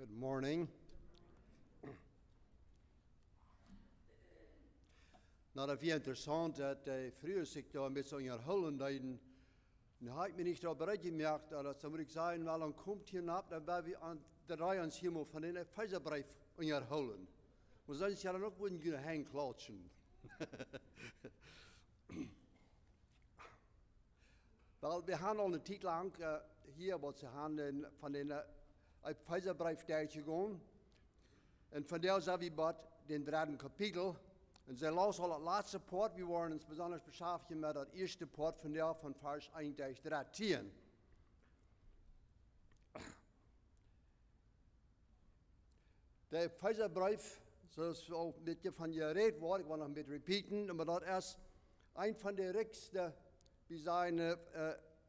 Good morning. Nou, dat vind interessant dat uh, früher sich da mit so einer Höllen da in, dann habe ich mir nicht da bereit gemerkt, dass so muss ich sagen, weil dann kommt hier nach, dann werden wir an der Reihe ans Himmel von den Pfeiserbrief in ihr Höllen. Und sonst ja dann auch wurden wir hängen Weil wir haben al eine Zeit lang uh, hier, wat ze haben von den uh, Pfeiserbrief durchgegangen. Und von der zijn we bad den dritten Kapitel. En zij las al het laatste poort. We waren ons besonders beschäftigt met het eerste poort van der van vers 1 tot 13. Der Pfeiserbrief, zoals ook een beetje van je reed wordt, ik wil nog een beetje repeaten, maar dat is een van de rijkste, die zijn, uh,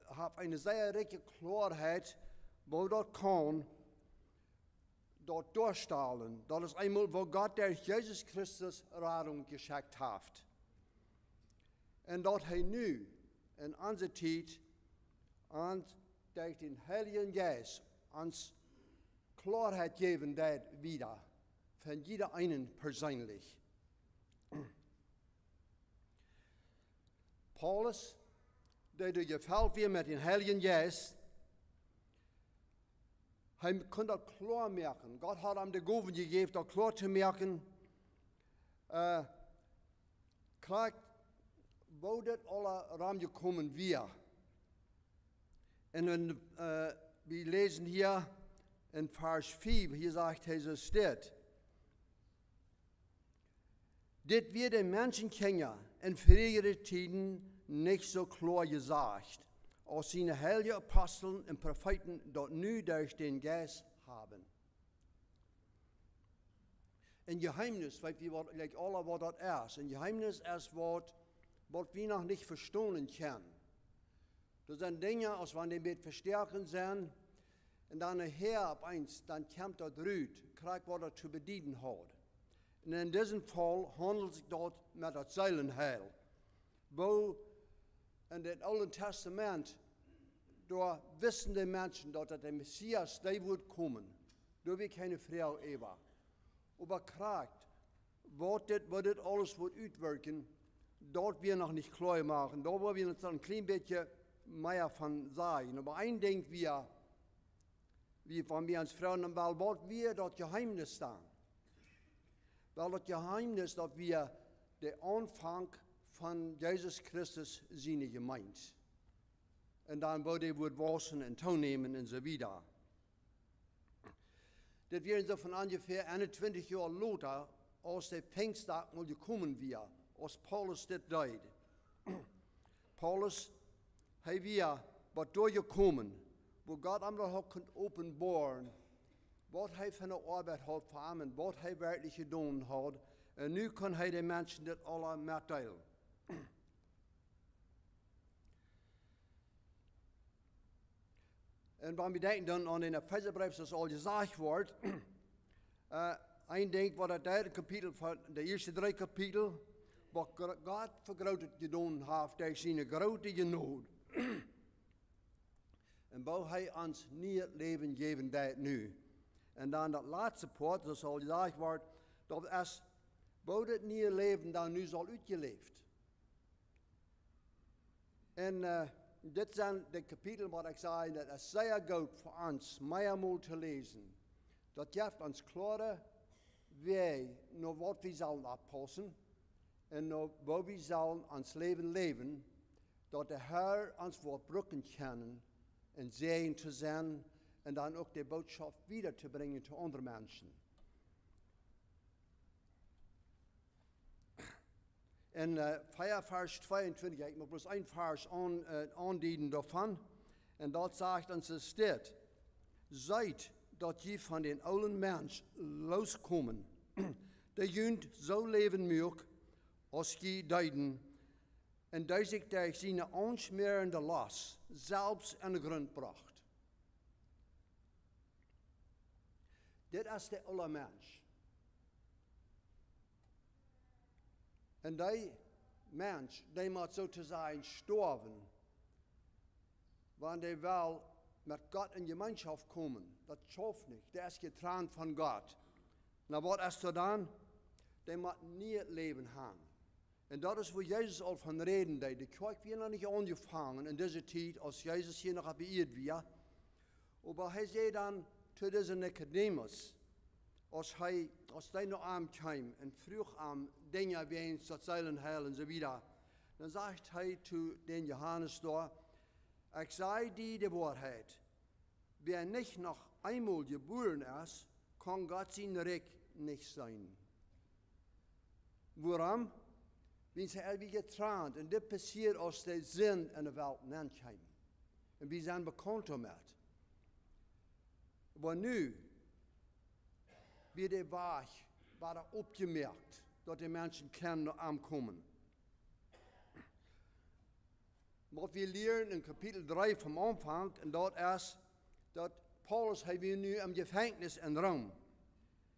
heeft een zeer rijke klaarheid, wo dat kan, dort durchstahlen. Das ist einmal, wo Gott durch Jesus Christus Radung geschickt hat. Und dort er nu in unserer Zeit und durch den Heiligen Geist uns Klarheit geben wird wieder. Von jeder einen persönlich. Paulus, der du gefällt wird mit dem Heiligen Geist, hij kon dat klar merken. Gott hat ihm die Gaben gegeben, dat klar zu merken. Uh, kijk, wo dit alle ram gekommen wir. Und wenn, uh, wir lesen hier in Vers 4, hier sagt so steht, Dit wird den Menschen kennen in früheren Tiden nicht so klar gesagt als seine heiligen Aposteln und Propheten dort nu durch den Geist haben. Ein Geheimnis, weil wir like alle was das ist. Ein Geheimnis ist, was, was wir noch nicht verstehen können. Das sind Dinge, wenn die mit verstärken sind, und dann nachher ab eins, dann kommt dort rüt, kriegt, was er zu bedienen hat. Und in diesem Fall handelt es sich dort mit das Seilenheil, wo in dem Alten Testament da wissen die Menschen, dass der Messias, der wird kommen. Da wird keine Frau Eva. Aber was das, was das alles wird uitwerken, dort wir noch nicht klar machen. Da wollen wir uns ein klein bisschen mehr von sagen. Aber ein Ding wir, wie von mir als Frauen, weil was wir dort Geheimnis da. Weil das Geheimnis, dass wir der Anfang von Jesus Christus seine Gemeinde und dann wo die wird waschen und toenemen und so weiter. Das wären so von ungefähr 21 Jahren later, als der Pfingsttag mal gekommen wir, als Paulus das deed. Paulus, hij wir, was durchgekommen, wo Gott einmal hat offenbaren, was hij von der Arbeit hat verarmen, was hij wirklich getan hat, und nu kann hij den Menschen das alle mitteilen. En wanneer we denken dan aan in Epheserbrief, zoals al gezegd wordt, uh, een denkt wat het derde kapitel van de eerste drie kapitel, wat God vergroot gedaan heeft door zijn grote genood. en wou hij ons nieuw leven geven dat nu. En dan dat laatste poort, zoals al gezegd wordt, dat is, wou het nieuwe leven dan nu zal uitgeleefd. En uh, dit zijn de kapitel wat ik zei, dat is zeer goed voor ons, meermaal te lezen. Dat geeft ons klare weg naar wat we zullen oppassen en naar waar we zullen ons leven leven, dat de Heer ons voortbrukken kan en zegen te zijn en dan ook de boodschap wieder te brengen te andere mensen. In uh, vers 22, ik moet bloß ein vers aan, uh, aandienen daarvan. En dat zegt ons es dit. Zijt dat je van den oude mens loskomen. De junt zo leven moet als je deiden. En dat zich daar zijn aansmerende las zelfs aan de grond bracht. Dit is de oude mens. En die mens, die moet zo te zijn sterven. Want hij wil mit Gott in Gemeinschaft kommen. Das schafft nicht. Der ist getrennt von Gott. Na, was ist er dann? Der muss nie Leben haben. Und das ist, wo Jesus auch von reden deed. Die Kirche wird noch nicht angefangen in dieser Zeit, als Jesus hier noch beirrt wird. Aber er sagt dann zu diesem Nikodemus, als hij, als hij nog aankwam en vroeg aan dingen weens dat zeilen heil en zo wieder, dan zegt hij zu den Johannes daar, ik zei die de waarheid, wer nicht noch einmal geboren ist, kann Gott sein Recht nicht sein. Warum? Wenn sie irgendwie getrennt und das passiert aus der Sinn in der Welt Menschheit. Und wir sind bekannt damit. Aber nu wird der Weg war opgemerkt, dat die Menschen kennen ankommen. Wat wir lernen in Kapitel 3 vom Anfang, und dort ist, dass Paulus hij weer nu im Gefängnis in Rom.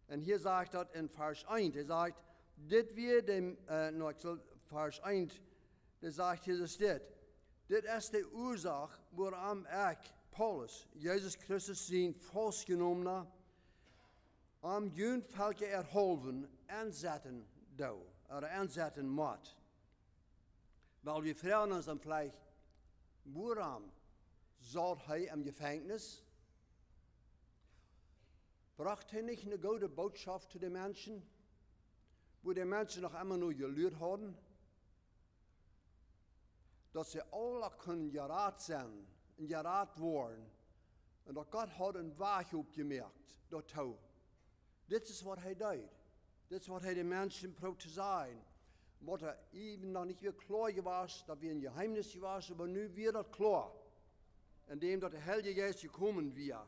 Und hier sagt er in Vers 1, er sagt, dit wir dem, äh, no, Vers 1, da sagt Jesus dit. Dit ist die Ursache, warum ich, Paulus, Jesus Christus, zijn vastgenomen om jun falke erholven aanzetten do, oder aanzetten moet. Weil wir fragen uns dann vielleicht, warum soll er im Gefängnis? Bracht er nicht eine gute Botschaft zu den Menschen, wo die Menschen noch immer nur gelehrt haben? Dass sie alle können gerat sein und gerat worden. Und dass Gott hat einen Weg aufgemerkt, dort Dit is wat hij deed. Dit is wat hij de mensen probeert te zijn. Wat er even nog niet weer klaar was, dat weer een geheimnis was, maar nu weer dat klaar. Indem dat de Heilige Geist gekommen wir.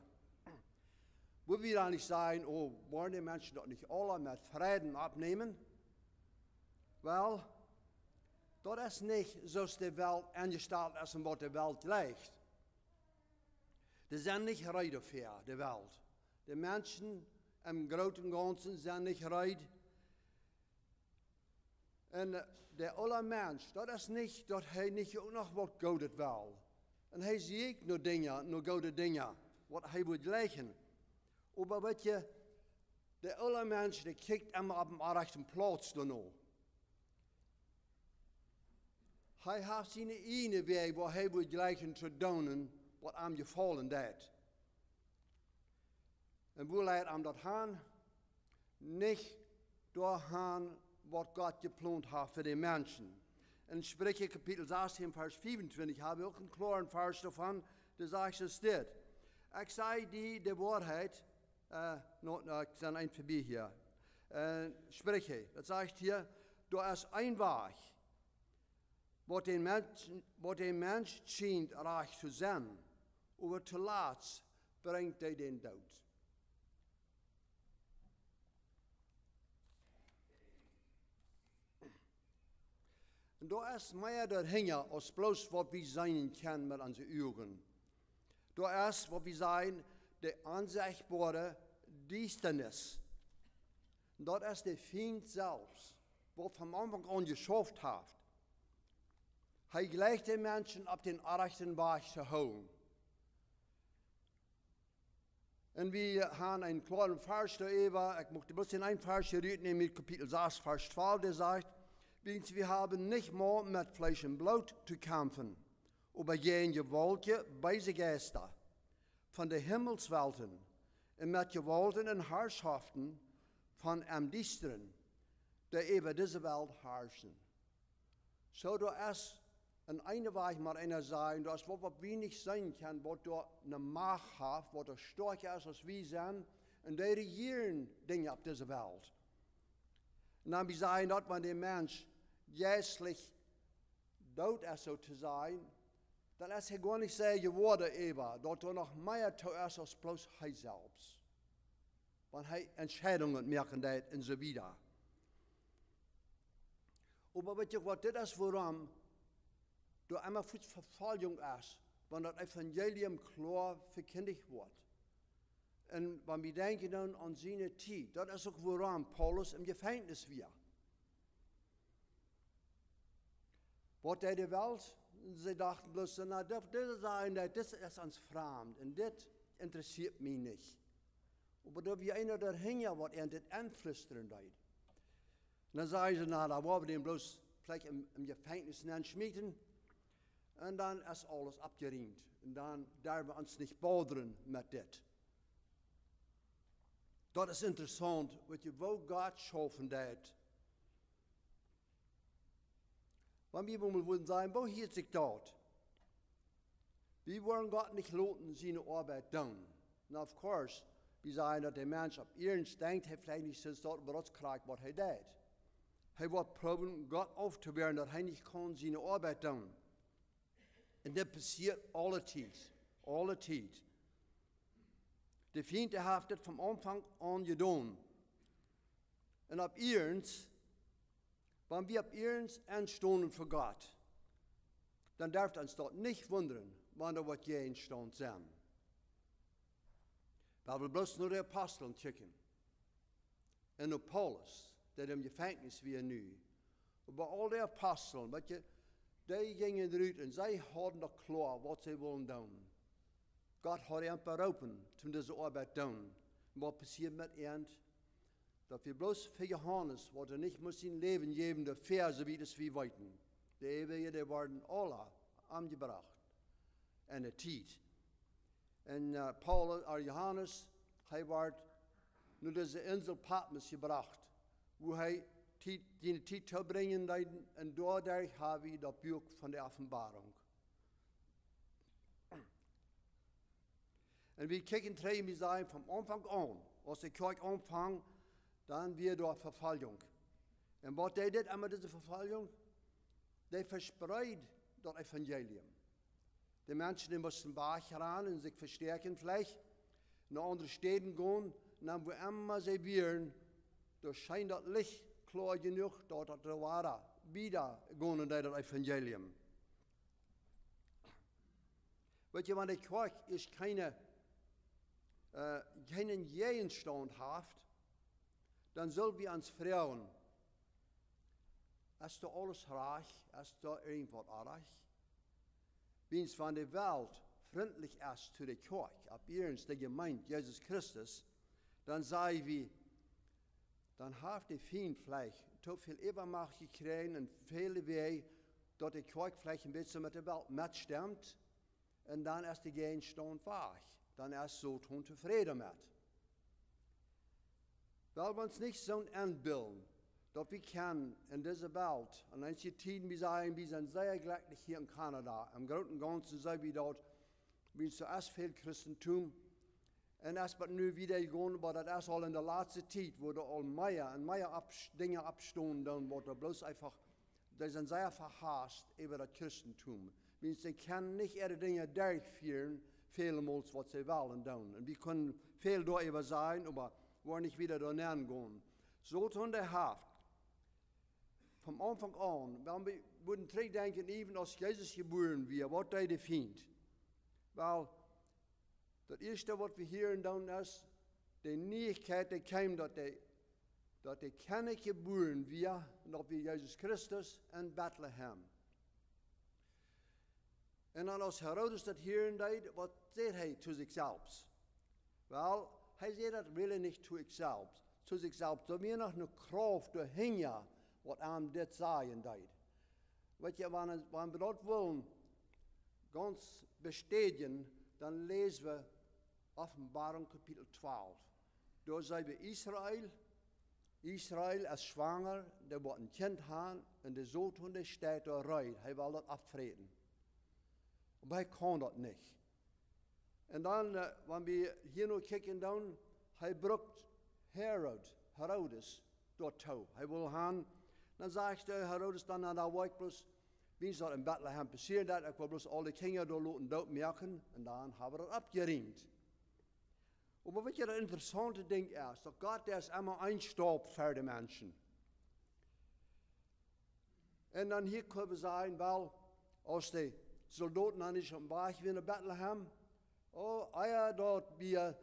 Wo wir nicht sagen, oh, wollen die Menschen doch nicht alle mit Frieden abnehmen? Wel, dat is niet zoals de Welt ingesteld is en wat de Welt lijkt. Die zijn niet rijden voor de Welt. De mensen im Großen und Ganzen sind nicht reid. Und der aller Mensch, das ist nicht, dass er nicht auch noch was Gutes will. Und er sieht nur Dinge, nur gute Dinge, was er will gleichen. Aber weißt du, der aller Mensch, der kriegt immer auf dem rechten Platz da noch. Er hat seine eine Weg, wo er will gleichen zu tun, was ihm gefallen hat. Wo leidt am dat han? Nicht durch han, was Gott geplant hat für die Menschen. In Sprüche Kapitel 16, Vers 25 habe ich auch einen klaren Vers davon, da sagt es dit. Ich sei die die Wahrheit, äh, no, no, ich bin ein vorbei hier. Äh, Sprüche, das sagt hier, du hast ein Weg, wo den Menschen, wo Mensch scheint reich zu sein, aber zu bringt er den Tod. Und da ist mehr dahinter, als bloß, was wir sein können mit unseren Augen. Da ist, was wir sein, die ansichtbare Düsternis. Und dort ist der Feind selbst, was vom Anfang an geschafft hat. Er gleicht den Menschen auf den rechten Weg zu holen. Und wir haben einen kleinen Vers da eben, ich möchte bloß den einen Vers hier reden, mit Kapitel 6, Vers 12, der sagt, Więc wir haben nicht mehr mit Fleisch und Blut zu kämpfen, aber gegen gewolke, beise Geister von den Himmelswelten und mit Gewalten und Herrschaften von am Distren, der über diese Welt herrschen. So du es in einer Weise mal einer sagen, dass was wenig sein kann, was du eine Macht hat, was du stärker ist als wir sind, und die regieren Dinge auf dieser Welt. Und dann wir sagen, dass man den Mensch jäslich dood is, so te zijn, dan is hij gewoon niet geworden, Eva, dat er nog meer toe als bloß hij zelfs. Want hij Entscheidungen merken deed en zo wieder. Aber weet je wat, dit is waarom er immer viel Verfolgung ist, wenn das Evangelium klar verkündigt wird. Und wenn wir denken an seine Zeit, das ist auch warum Paulus im Gefängnis war. Deed de Welt sie dachten bloß, na, das, sein, das ist uns fremd und das interessiert mich nicht. Aber da wie einer der Hänger, was er das anflüstern. Und dann sagen sie, na, da wollen wir den bloß vielleicht im, im Gefängnis schmieden. Und dann ist alles abgeriemt. Und dann dürfen wir uns nicht bodern mit das. Das ist interessant, wo Gott schaffen hat. Wenn wir mal würden sagen, wo hier sich dort? Wir wollen Gott nicht loten, seine Arbeit tun. Und of course, wir sagen, dass der Mensch ab ihrens denkt, er vielleicht nicht so dort, das kriegt, was er tut. Er wird probieren, Gott aufzuwehren, dass er nicht kann, seine Arbeit tun. Und das passiert alle Zeit. Alle Zeit. Der Feind hat das vom Anfang an getan. Und ab wenn wir ab ihrens entstanden für Gott, dann darf uns dort nicht wundern, wann da was je entstanden sind. Weil wir bloß nur die Aposteln checken. Und nur Paulus, der im Gefängnis wie nu. Aber all die Aposteln, wat je, die gingen eruit en zij hadden nog klar wat ze willen doen. Gott hat einfach open toen deze arbeid doen. Wat passiert met ihnen? Dass wir bloß für Johannes, wo er nicht muss sein Leben geben, der Verse wie das wie weiten. Die Ewige, die werden alle angebracht. Und der Tiet. Und uh, Paul, oder Johannes, er wird nur diese Insel Patmos gebracht, wo er die Tiet bringen und dadurch habe ich das Buch von der Offenbarung. Und wir kicken drei, wir sagen, vom Anfang an, als der Kirche dann wird dort Verfallung. Und was deed dit einmal diese Verfallung? Die verspreit das Evangelium. Die Menschen die mussten wach ran und sich verstärken vielleicht, nach andere Städten gehen, und dann wo immer sie wären, da scheint das Licht klar genug, dort hat der Wara wieder gehen in das Evangelium. Weet je, want die Kirche ist keine, äh, keinen Gegenstand haft, dann sollen wir uns fragen, ist da alles reich? Ist da irgendwas reich? Wenn von der Welt freundlich ist zu der Kirche, ab ihrens der Gemeinde Jesus Christus, dann sei wie, dann hat der Feind vielleicht so viel Übermacht gekriegt und viele Wege, dass die Kirche vielleicht ein bisschen mit der Welt mitstimmt und dann ist die Gegenstand weich. Dann ist so tun zufrieden mit. Weil wir uns nicht so anbilden, dass wir können in dieser Welt, und manche Tiden, wir sagen, wir sind sehr glücklich hier in Kanada, im Großen und Ganzen sind wir dort, wie zuerst viel Christentum, und erst wird nur wieder gegangen, aber das ist all in der letzten Zeit, wo da all mehr und ab, Dinge abstehen, dann wird da bloß einfach, die sind sehr verhasst über das Christentum. Sie können nicht ihre Dinge durchführen, vielmals, was sie wollen. Und wir können viel darüber sein, aber wo nicht wieder daneben gehen. So tun der Haft. Vom Anfang an, wenn wir würden denken, even als Jesus geboren wird, was er der findet. Weil das erste, was wir hier tun, ist, die Neuigkeit, die kam, dass der, dass der keine geboren wird, noch wie Jesus Christus in Bethlehem. En dan als Herodes dat hier deed, wat deed hij zu zich selbst? Wel, hij zei dat niet zu zich selbst. Zu zich selbst. So mir noch eine Kraft dahinter, was am dit sagen deed. Weet je, wenn, wenn wir das wollen, ganz bestätigen, dann lesen wir Offenbarung Kapitel 12. Da sagen wir Israel, Israel ist schwanger, der wird ein Kind haben, und der Sohn steht da rein. Er will das abtreten. Aber er kann das nicht. Und dann, uh, wenn wir hier noch kijken, dan, hij brukt Herod, Herodes, dort toe. Hij wil gaan, dan zegt Herodes dan aan dat week bloos, wie is dat in Bethlehem passiert dat, ik wil bloos alle kinderen door laten doodmerken, en dan hebben we dat abgeriend. Aber weet je, das interessante Ding ist, dass Gott der ist immer einstaubt für die Menschen. Und dann hier können wir sagen, weil als die Soldaten an nicht am Berg wie in Bethlehem, Oh, eier dort wir,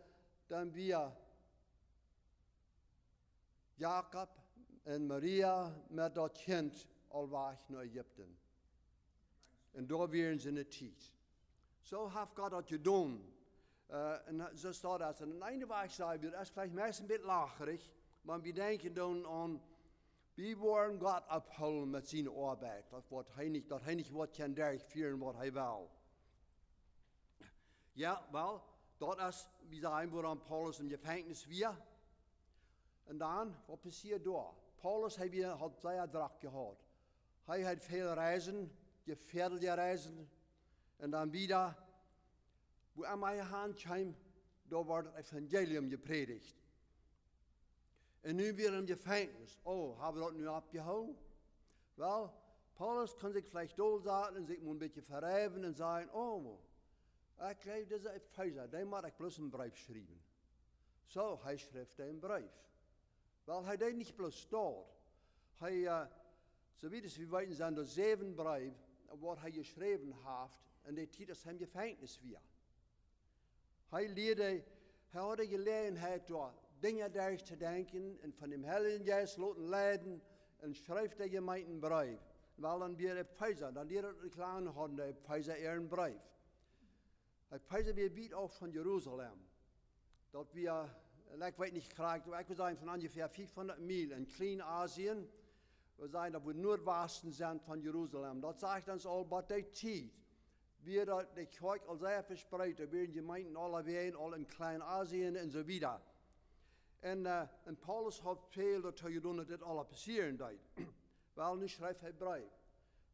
dann wir Jakob und Maria mit dort Kind, all war ich nur Ägypten. En daar weer ze in de tijd. Zo heeft God dat gedaan. Uh, en zo staat dat. En aan het einde waar ik zei, dat is vielleicht meest een beetje lacherig. Maar we denken dan aan, wie worden God upholen met zijn arbeid. Dat, wat hij niet, dat hij niet wat kan wat hij wil. Ja, wel, dat is, we aan Paulus in gevangenis weer. En dan, wat passiert daar? Paulus heeft weer, had zeer druk gehad. Hij had veel reizen, gefährliche reizen. En dan wieder, wo er mijn hand kwam, daar wordt het evangelium gepredigt. En nu weer in gevangenis. Oh, hebben we dat nu abgehouden? Wel, Paulus kan zich vielleicht doorzaten en zich een beetje verrijven en zeggen, oh, ik geloof deze Epheser, die moet ik bloß een brief schrijven. Zo, hij schrijft een brief. Wel, hij deed niet bloß dort. Hij, uh, so wie es wir weten, zijn er zeven brief, wat hij geschreven heeft, en die tijd is hem gevangenis weer. Hij leerde, hij had de gelegenheid door Dinge durch te denken en van dem Heiligen Geist laten leiden en schrijft de gemeente een brief. Wel dan weer Epheser, dan leert de kleine hadden de Epheser eer een brief. Epheser weer biedt ook van Jeruzalem. Dat wir, en ik weet niet graag, ik zijn van ongeveer 500 mijl in Klein-Asien. We zijn dat we noordwesten zijn van Jeruzalem. Dat zegt ons al wat de tijd. Wir dat de kerk al zeer verspreid, er werden gemeenten alle ween, al in Klein-Asien en zo wieder. En, uh, en Paulus had veel dat hij gedaan dat dit alle passeren deed. Wel, nu schrijft hij brief.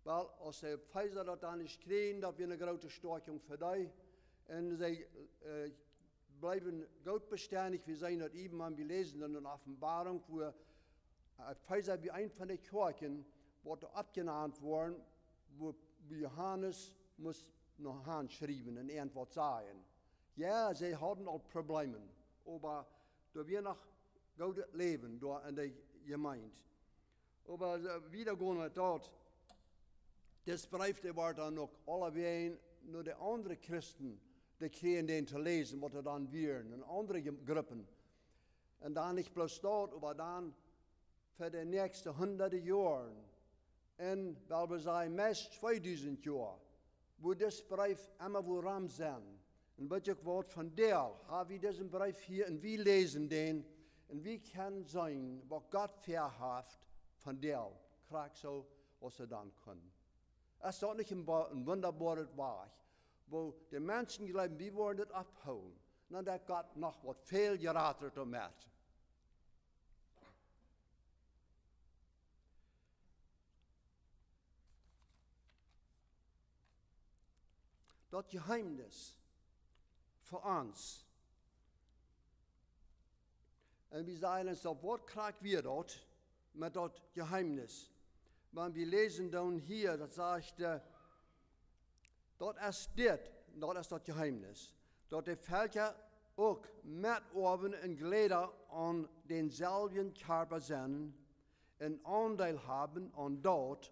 Wel, als de Pfizer dat dan is kregen, dat weer een grote storking voor die. En zij uh, blijven goed bestendig. We zijn dat even aan lezen in de openbaring, wo uh, Pfizer bij een van de kerken wordt abgenannt worden, wo Johannes muss noch handschreiben en irgendwas sagen. Ja, sie hadden al Probleme, aber da wir noch gutes Leben da in der Gemeinde. Aber wieder gehen wir dort. Das Brief, der war dann noch alleweg nur die anderen Christen, die kriegen den zu lesen, was er dann wären, in andere Gruppen. Und dann nicht bloß dort, aber dann für die nächsten hunderte Jahre. Und weil wir sagen, meist 2000 Jahre, wo das Brief immer wo ram zijn. En wat ik woord van deel, hebben we deze brief hier en wie lezen den en wie kan zijn wat God verhaft van deel. Krijg zo als ze dan kunnen. Het is toch niet een, een wonderbaar waar, wo de mensen geloven, wie worden het afhouden. En dat God nog wat veel gerater te met. dat geheimnis voor ons. En we zeggen ons, wat krijgen we dat met dat geheimnis? Maar we lezen dan hier, dat zegt, uh, dat is dit, dat is dat geheimnis. Dat de velken ook met oven en gleden aan denzelfden körper zijn en aandeel hebben aan dat,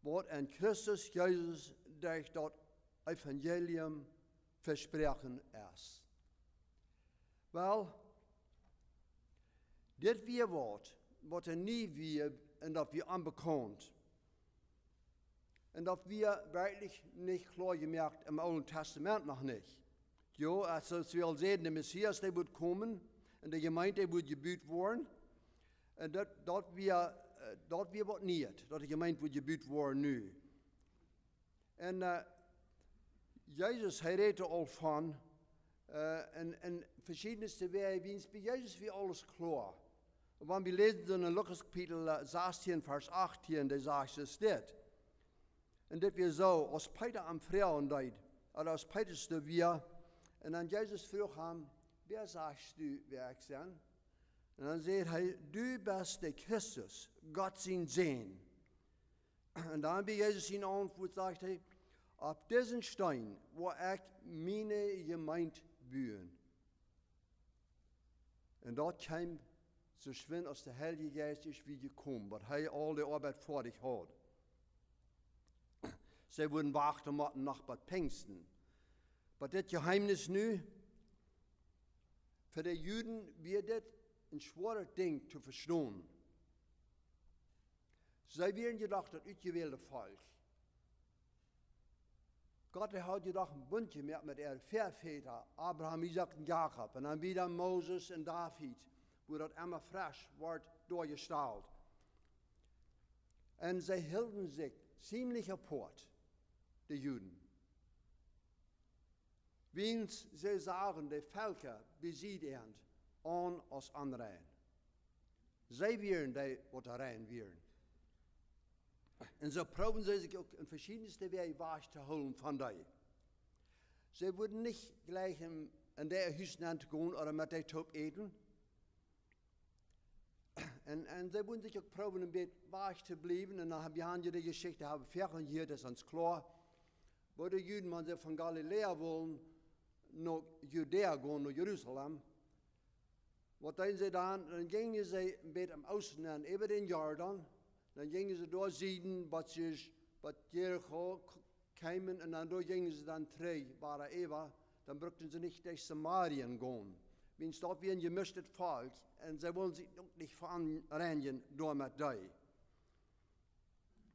wat in Christus Jezus durch dat evangelium versprechen is. Wel, dit weer wordt, wat er niet weer en dat wir unbekannt. En dat wir wirklich nicht klar gemerkt im Alten Testament noch nicht. Jo, also wir sehen, der Messias, der wird kommen und die Gemeinde wird gebüht worden. Und dat, dat wir, dat wir wat niet, dat de gemeente wordt gebüht worden nu. En uh, Jezus, hij reed er al van. Uh, en, en verschiedenste wijzen bij Jezus wie alles klaar. Want we lezen in Lucas kapitel 16, vers 18, daar zegt ze dit. En dit weer zo, als Peter am vrouwen deed, oder als Peter de weer, en dan Jezus vroeg hem, wer sagst du, wer ik ben? En dan zei hij, du bist de Christus, God zijn zin. En dan bij Jezus zijn antwoord zegt hij, op deze steen wo ik mijn gemeente bouwen. En dat kwam zo schwin als de Heilige Geist is wie gekomen, wat hij al de arbeid voor zich had. Zij würden wachten moeten nach Bad Pfingsten. Maar dit geheimnis nu, voor de Juden wird dit een schwerer ding te verstaan. Zij werden gedacht dat uitgewählte Volk. Gott hat jedoch ein Bund gemacht mit ihren Väter, Abraham, Isaac und Jakob. Und dann wieder Moses und David, wo das immer frisch wird durchgestellt. Und sie hielten sich ziemlich apart, die Juden. Wiens sagen, die Völker besiegen an als andere. Sie wären die, wat rein wären. Und so proben sie sich auch in verschiedenste Wege was zu holen von dir. Sie würden nicht gleich in, in der Hüsnant gehen oder mit der Top eten. Und, und sie würden sich auch proben, ein bisschen wach zu bleiben. Und dann haben wir die Geschichte, haben wir hier, das ist uns klar. Die Juden, sie von Galiläa wollen, nach Judäa gehen, nach Jerusalem, wat deden ze dan? Dan gingen beetje am Osten aan, über den Jordan. Dan gingen ze door Sieden, wat ze, wat Jericho kamen, en dan door gingen ze dan drie, waren Eva. Dan brukten ze niet durch Samarien gehen. Wenn es dort wie ein gemischtes Volk, und sie wollen sich nicht veranreinigen, door mit dir.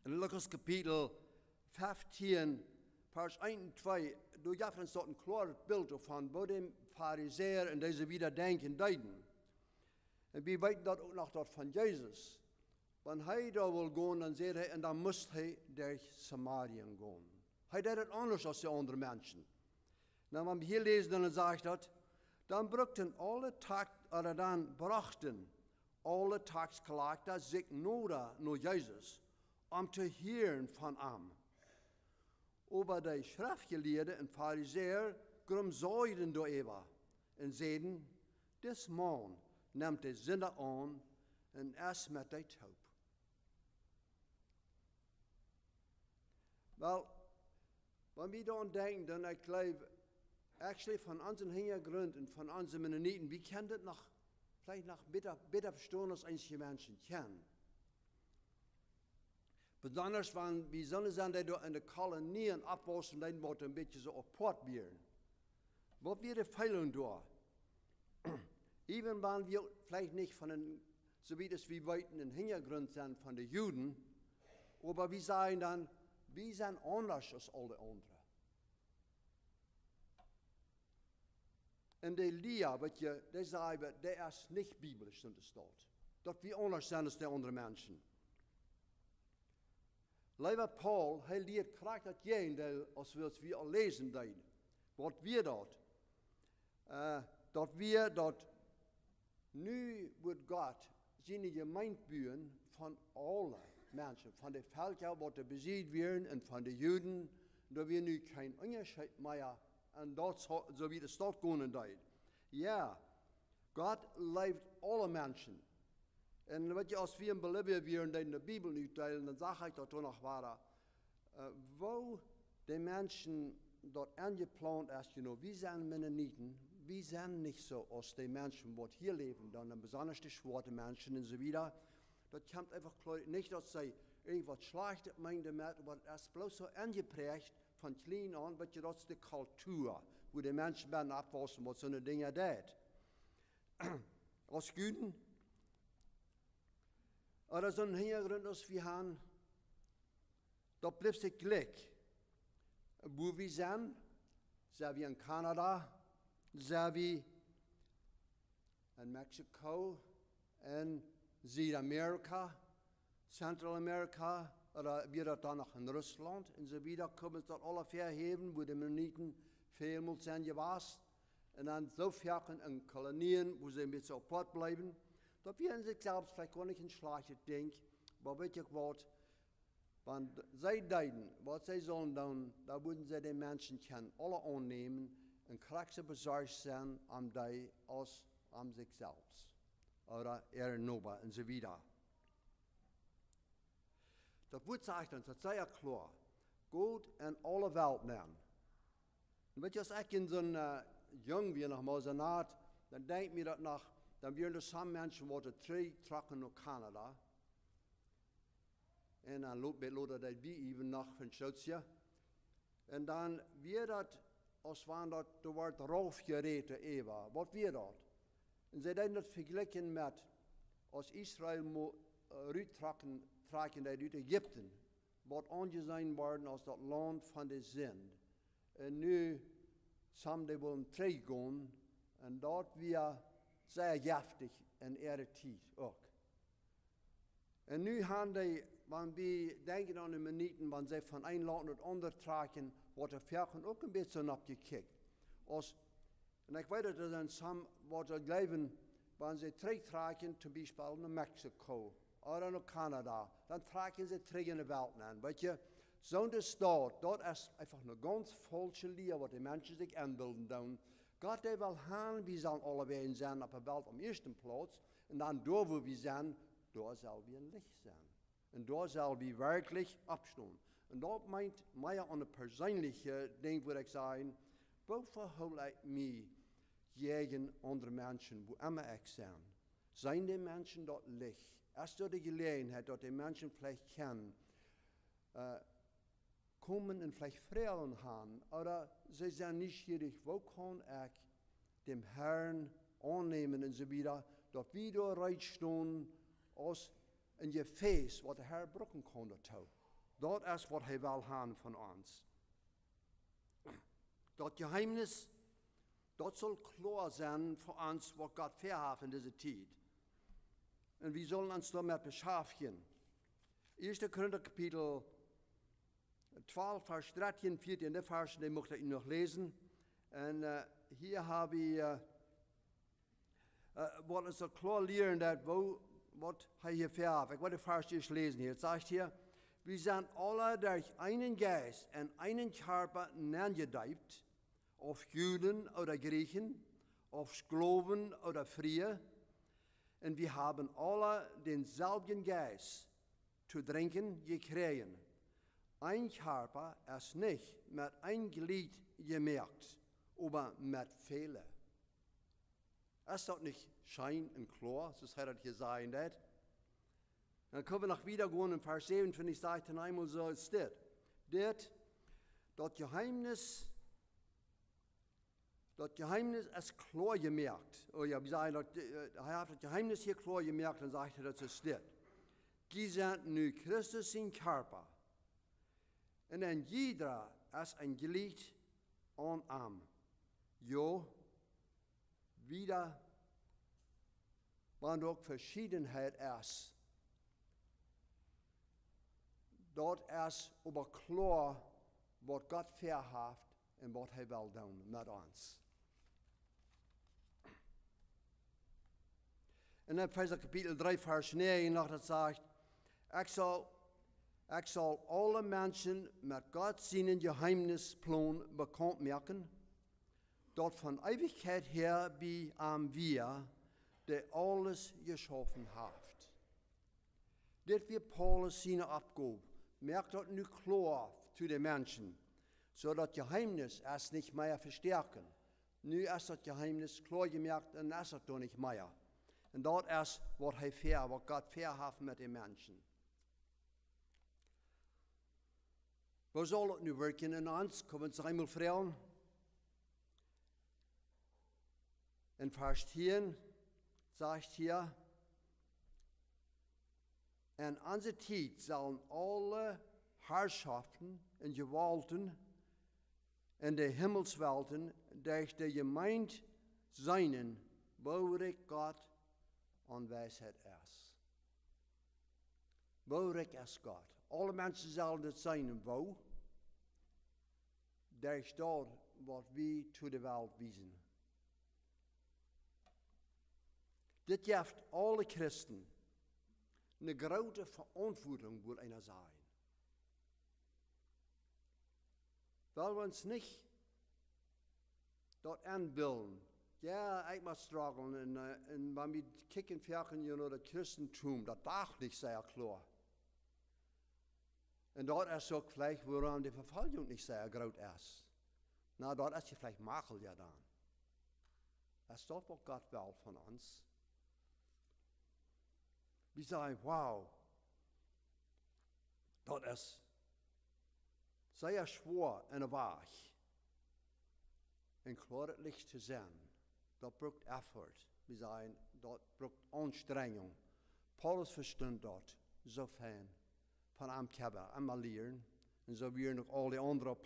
In Lukas Kapitel 15, Vers 1 und 2, du gab uns dort ein klares Bild davon, wo dem Pharisäer und diese wieder denken, deuten. Und wir weten dat ook nog dat van Jezus. Wenn hij daar wil gaan, dan zegt hij, en dan moest hij durch Samarien gaan. Hij deed het anders als die andere mensen. Nou, wenn wir hier lesen, dann sagt dat, dan brachten alle Tag, oder dan brachten alle Tagsgelehrten sich nur naar Jezus, om te hören von ihm. Aber die Schriftgelehrten und Pharisäer grumsäuden door Eva und zeiden, des Mann neemt de zinnen aan en is met de hoop. Wel, wenn wir daran denken, dann ich glaube, actually von unseren und von unseren Mennoniten, wir kennen das noch, vielleicht noch besser, besser verstehen, als einige Menschen kennen. Besonders wir so sind, die in den Kolonien abwachsen, dann wird ein bisschen so apart werden. Was wir die Fehlung da? Even wenn wir vielleicht nicht von den, so wie das wie weit in Hintergrund sind von den Juden, aber wir sagen dann, wir sind anders als alle anderen. Und der Lia, der sagen, der ist nicht biblisch, sind es dort. Dass wir anders sind als die anderen Menschen. Lieber Paul, hij leert graag dat jij, als we het weer lezen deden, wat wir dort, uh, dat wir dort nu wordt God zijn gemeente bouwen van alle mensen, van de Völker, wat er besiegt werden, en van de Juden, da wir nu kein Unterschied mehr an dort, so wie das dort gehen deed. Ja, Gott leeft alle Menschen. En wat je als wir in Bolivia wären, in de Bibel nu teilen, dann sage ich dort noch weiter, uh, wo die Menschen dort angeplant ist, you know, wie sind Mennoniten, wir sind nicht so aus den Menschen, die hier leben, dann besonders die schwarzen Menschen und so weiter. Das kommt einfach klar, nicht, dass sie irgendwas Schlechtes meinen damit, aber das ist bloß so angeprägt von klein an, weil das ist die Kultur, wo die Menschen werden abwachsen, was so eine Dinge tut. Aus Güten, oder so ein Hintergrund, dass wir haben, da bleibt sich Glück. Wo wir sind, sind wir in Kanada, Zavi and Mexico and Südamerika, Central America, oder wir dann noch in Russland und so weiter, kommen dort alle verheben, wo die Mennoniten vielmal sind gewesen. Und dann so in Kolonien, wo sie mit so apart bleiben. Da werden sie selbst vielleicht gar nicht ein schlechtes Ding, aber wirklich was, wenn sie deuten, was sie sollen tun, da würden sie den Menschen kennen, alle annehmen, en krachtse bezorgd zijn om die als om zichzelf. Oder er nova en so weiter. Dat wordt zegt ons, dat zei ja klar. Goed en alle Welt nemen. En weet je, als ik in zo'n uh, jong weer nog maar zo naad, dan denk ik me dat nog, dan werden er some mensen worden drie trakken naar Canada. En dan loopt dat bij even nog van Schutzje. En dan weer dat als wanneer dat er wordt raufgereten Eva. Wat weer dat? En ze deden dat vergelijken met als Israël moet uittrekken trekken uit Egypte. Wat aangezien worden als dat land van de zin. En nu som de willen teruggaan. En dat weer zeer in ihre tijd ook. En nu gaan de, wanneer we denken aan de minuten, wanneer ze van een land naar het ander trekken, wordt er verken ook een beetje opgekeken. Als, en ik weet dat er zijn some wat er geven, wanneer ze terugtrekken, zum Beispiel naar Mexico of naar Canada, dan trekken ze terug in de wereld aan. Weet je, zo'n staat, dat is einfach een ganz falsche leer wat die mensen zich inbeelden doen. God heeft wel gaan, wie zijn allebei zijn op de wereld om eerste plaats, en dan door wo we zijn, daar zal we een licht zijn. En daar zal we werkelijk opstaan. En dat meint mij aan de persoonlijke ding, wil ik zeggen, boven ik mij tegen andere mensen, wo immer ik zijn. Zijn die mensen dat licht? Als er de gelegenheid dat die mensen vielleicht kennen, uh, komen en vielleicht Frauen haben, oder sie sind neugierig, wo kann ich dem Herrn annehmen und so weiter, dat wir da reitstehen als een Gefäß, wat de Herr brücken kann dazu. Dat is wat hij wil haben von uns. Dat Geheimnis, dat soll klar sein für uns, was Gott verhaf in dieser Zeit. Und wir sollen uns damit beschäftigen. 1. Korinther Kapitel 12, Vers 13, 14, der Vers, den möchte ich noch lesen. Und uh, hier habe ich, uh, uh, wat is er klar leren, dat wat hij hier verhaf. Ik wil de vers eerst lezen hier. Het zegt hier, wir sind alle durch einen Geist und einen Körper neergedeibt, auf Juden oder Griechen, auf Sklaven oder Frie, und wir haben alle denselben Geist zu trinken gekriegt. Ein Körper ist nicht mit ein Glied gemerkt, aber mit Fehler. Ist das nicht schein und klar, so hat er hier sein, das? Dann können wir nach wieder in Vers 7, finde ich, sagt dann einmal so, es steht. Das, das Geheimnis, das Geheimnis ist klar gemerkt. Oh ja, wir sagen, das, er hat das Geheimnis hier klar gemerkt, dann sagt er, das ist das. Die sind nu Christus in Körper. Und dann jeder ist ein Glied an Arm. Jo, wieder, wann auch Verschiedenheit ist. Dort ist aber klar, was Gott verhaft und was er will tun mit uns. En dan vers kapitel 3, vers 9, nog dat zegt, ik zal, ik zal alle mensen met God zijn geheimnisplan bekend maken, dat van eeuwigheid her bij aan wir, der alles geschaffen heeft. Dit weer Paulus zijn opgave, merkt dat nu klar zu den Menschen, so dat Geheimnis es nicht mehr verstärken. Nu ist das Geheimnis klar gemerkt und ist es doch nicht mehr. Und dort ist, was er fair, was Gott verhaft mit den Menschen. Wo soll es nu werken in wir einmal fragen. In Vers 10 sagt hier, in unserer Zeit sollen alle Herrschaften und Gewalten in der Himmelswelten durch die Gemeinde seinen, worig Gott an Weisheit ist. Worig ist Gott. Alle mensen zullen het zijn wo. Daar staat wat we to de wereld wijzen. Dit geeft alle christen een grote verantwoording, wil einer zijn. Weil wir uns nicht dort anbilden. Ja, ich muss strugglen. Und, uh, und wenn wir kicken, fjachen, you know, das Christentum, das darf nicht sehr Und dort ist auch vielleicht, woran die Verfolgung nicht sehr groß ist. Na, dort ist ja vielleicht Makel ja dann. Das ist doch, was Gott will von uns. Wir sagen, wow, dort ist sehr schwer und wahr. En klaar licht zu sein, dat braucht Effort. Wir sagen, dort braucht Anstrengung. Paulus verstund dort so fein von einem van Amkabba, Amalieren. und so wie nog al die andere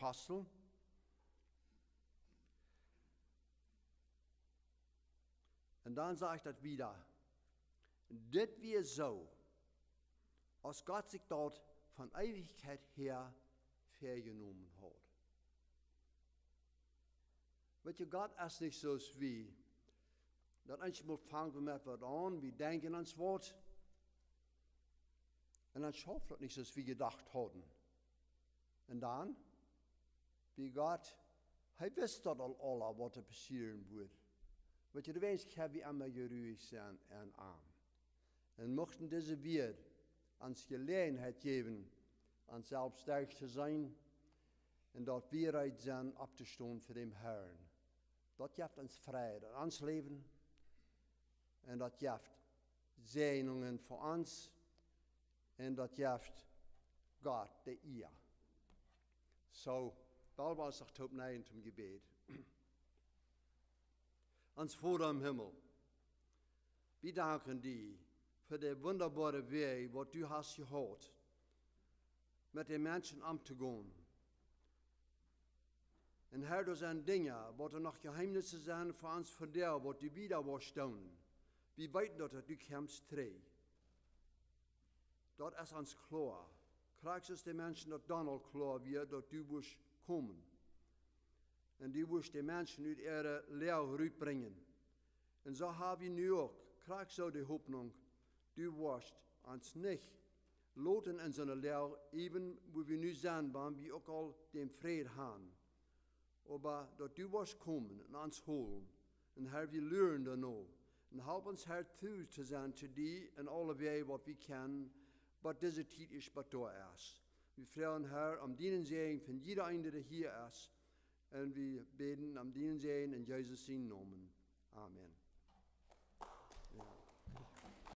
Und dann sage ich das wieder. Dit wir so, als Gott sich dort von Ewigkeit her vergenommen hat. Weet je, God is niet zoals wie. dass manchmal fangen wir mit met an, wir denken ans Wort. Und dann das nicht so, wie gedacht hatten. Und dann, wie Gott, hij wist dat al alle wat er passieren wird. Weet je, de wens heb je immer geruhig zijn en arm. En mochten deze weer ans gelegenheid geven, aan zelfsterk te zijn, en dat weerheid zijn op te staan voor dem Herrn. Dat geeft ons vrijheid in ons leven, en dat geeft zegeningen voor ons, en dat geeft God de eer. So, dat was toch top nein zum Gebet. Ans Vater im Himmel, wir danken dir für den wunderbaren Weg, was du hast gehört, mit den Menschen umzugehen. Und Herr, das sind Dinge, was er noch Geheimnisse sind für uns von dir, was du wieder was staunen. Wir weten, dass du kommst drei. Dort ist uns klar. Kriegst es den Menschen, dass dann auch klar wird, dass du wirst kommen. Und du wirst die Menschen uit ihre Lehre rüberbringen. Und so haben wir nu auch, kriegst so die Hoffnung, du wirst uns nicht loten in seiner Lehre, eben wo wir nu sind, waren wir auch all den Frieden haben. Aber dass du wirst kommen und uns holen. Und Herr, wir lernen dann noch. Und help uns, Herr, zu zu sein zu dir in alle Wege, was wir kennen, was diese Zeit ist, was da ist. Wir freuen, Herr, am dienen Segen von jeder eine, der hier ist. Und wir beten am dienen Segen in Jesus' Namen. Amen.